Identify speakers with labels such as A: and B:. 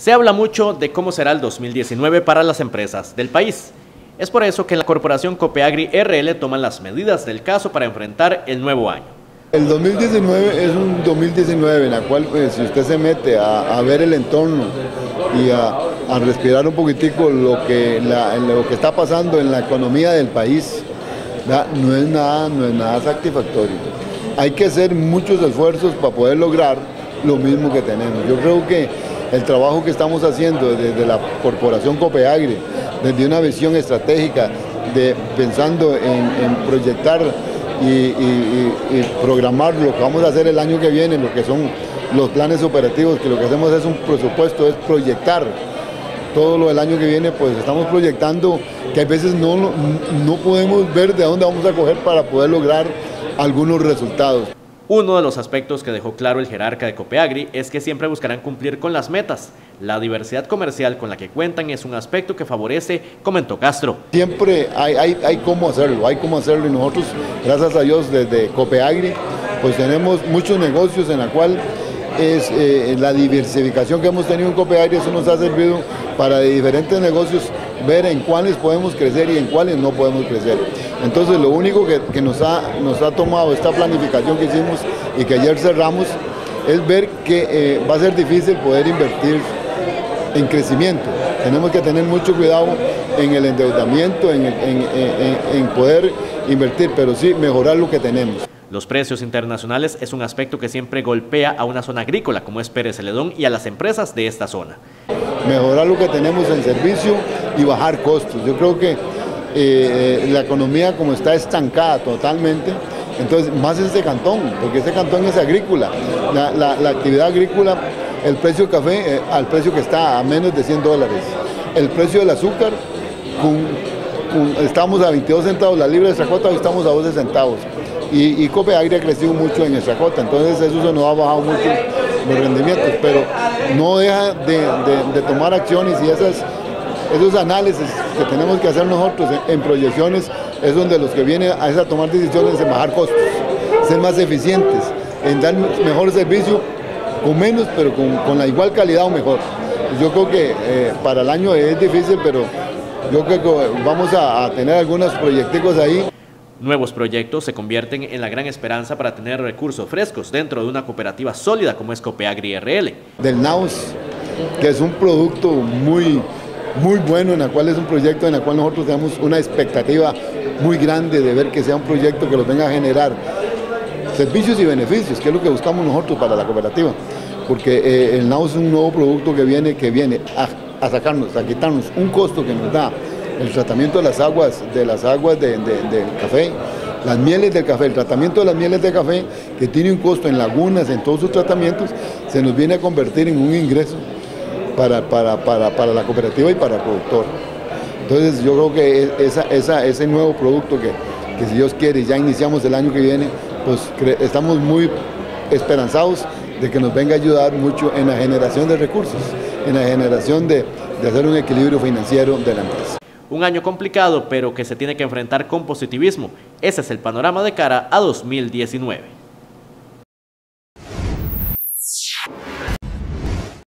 A: Se habla mucho de cómo será el 2019 para las empresas del país. Es por eso que la corporación Copeagri RL toman las medidas del caso para enfrentar el nuevo año.
B: El 2019 es un 2019 en el cual pues, si usted se mete a, ver el entorno y a, respirar un poquitico lo que, lo que está pasando en la economía del país, no es, nada, no es nada satisfactorio. Hay que hacer muchos esfuerzos para poder lograr lo mismo que tenemos. Yo creo que el trabajo que estamos haciendo desde la Corporación Copeagri, desde una visión estratégica, de, pensando en, proyectar y, programar lo que vamos a hacer el año que viene, lo que son los planes operativos, que lo que hacemos es un presupuesto, es proyectar todo lo del año que viene, pues estamos proyectando que a veces no, no podemos ver de dónde vamos a coger para poder lograr algunos resultados.
A: Uno de los aspectos que dejó claro el jerarca de Copeagri es que siempre buscarán cumplir con las metas. La diversidad comercial con la que cuentan es un aspecto que favorece, comentó Castro.
B: Siempre hay, cómo hacerlo, hay cómo hacerlo y nosotros, gracias a Dios, desde Copeagri, pues tenemos muchos negocios en la cual es eh, la diversificación que hemos tenido en Copeagri, eso nos ha servido para diferentes negocios ver en cuáles podemos crecer y en cuáles no podemos crecer. Entonces lo único que, nos, ha, nos ha tomado esta planificación que hicimos y que ayer cerramos es ver que eh, va a ser difícil poder invertir en crecimiento. Tenemos que tener mucho cuidado en el endeudamiento, en, en poder invertir, pero sí mejorar lo que tenemos.
A: Los precios internacionales es un aspecto que siempre golpea a una zona agrícola como es Pérez Celedón y a las empresas de esta zona.
B: Mejorar lo que tenemos en servicio y bajar costos. Yo creo que eh, la economía como está estancada totalmente, entonces más este cantón, porque este cantón es agrícola. La, actividad agrícola, el precio del café eh, al precio que está a menos de 100 dólares. El precio del azúcar, estamos a 22 centavos la libra de Zacota, hoy estamos a 12 centavos. Y, y Cope Agri ha crecido mucho en Zacota, entonces eso se nos ha bajado mucho los rendimientos, pero no deja de tomar acciones y esas esos análisis que tenemos que hacer nosotros en, proyecciones es donde los que vienen a, esa tomar decisiones en bajar costos, ser más eficientes, en dar mejor servicio con menos, pero con, la igual calidad o mejor. Yo creo que eh, para el año es difícil, pero yo creo que vamos a, tener algunos proyectos ahí.
A: Nuevos proyectos se convierten en la gran esperanza para tener recursos frescos dentro de una cooperativa sólida como es Copeagri RL.
B: Del NAUS, que es un producto muy, muy bueno, en la cual es un proyecto en el cual nosotros tenemos una expectativa muy grande de ver que sea un proyecto que nos venga a generar servicios y beneficios, que es lo que buscamos nosotros para la cooperativa. Porque eh, el NAO es un nuevo producto que viene, que viene a, sacarnos, a quitarnos un costo que nos da el tratamiento de las aguas, de las aguas del café, las mieles del café, el tratamiento de las mieles de café, que tiene un costo en lagunas, en todos sus tratamientos, se nos viene a convertir en un ingreso para, para, la cooperativa y para el productor. Entonces yo creo que esa, ese nuevo producto que, si Dios quiere ya iniciamos el año que viene, pues estamos muy esperanzados de que nos venga a ayudar mucho en la generación de recursos, en la generación de, de hacer un equilibrio financiero de la empresa.
A: Un año complicado, pero que se tiene que enfrentar con positivismo. Ese es el panorama de cara a 2019.